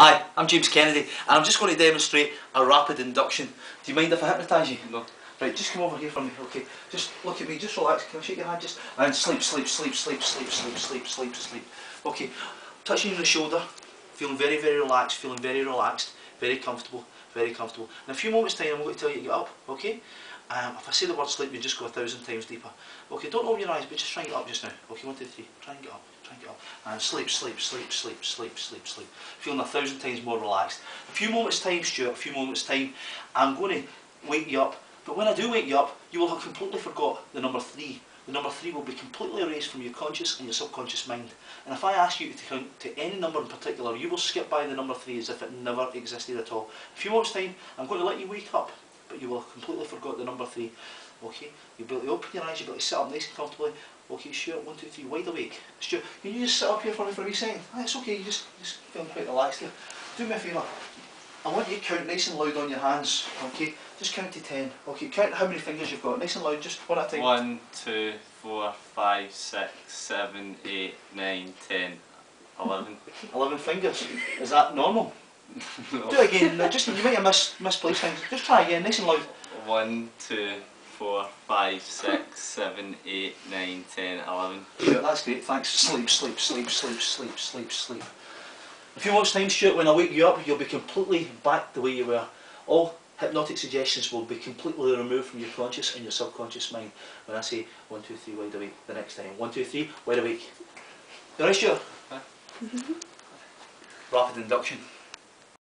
Hi, I'm James Kennedy, and I'm just going to demonstrate a rapid induction. Do you mind if I hypnotise you? No. Right, just come over here for me, okay? Just look at me, just relax. Can I shake your hand? Just and sleep, sleep, sleep, sleep, sleep, sleep, sleep, sleep, sleep. Okay, touching the shoulder, feeling very, very relaxed, feeling very relaxed, very comfortable, very comfortable. In a few moments' time, I'm going to tell you to get up, okay? Um, if I say the word sleep, you just go a thousand times deeper. Okay, don't open your eyes, but just try and get up just now. Okay, one, two, three. Try and get up. Try and get up. And sleep, sleep, sleep, sleep, sleep, sleep, sleep. Feeling a thousand times more relaxed. A few moments' time, Stewart, a few moments' time, I'm going to wake you up. But when I do wake you up, you will have completely forgot the number three. The number three will be completely erased from your conscious and your subconscious mind. And if I ask you to count to any number in particular, you will skip by the number three as if it never existed at all. A few moments' time, I'm going to let you wake up but you will have completely forgot the number three. Okay, you'll be able to open your eyes, you'll be able to sit up nice and comfortably. Okay, sure, one, two, three, wide awake. Stewart, can you just sit up here for me for a wee second? Ah, it's okay, you just, just feeling quite relaxed here. Do me a favour. I want you to count nice and loud on your hands, okay? Just count to ten. Okay, count how many fingers you've got. Nice and loud, just one at a time. One, two, four, five, six, seven, eight, nine, ten, eleven. Eleven fingers. Is that normal? No. Do it again. now, Just you might have mis misplaced things. Just try again, nice and loud. One, two, four, five, six, seven, eight, nine, ten, eleven. Stewart, that's great, thanks. Sleep, sleep, sleep, sleep, sleep, sleep, sleep. A few months time, Stewart, when I wake you up, you'll be completely back the way you were. All hypnotic suggestions will be completely removed from your conscious and your subconscious mind. When I say one, two, three, wide awake, the next time. One, two, three, wide awake. You alright, Stewart? Huh? Rapid induction.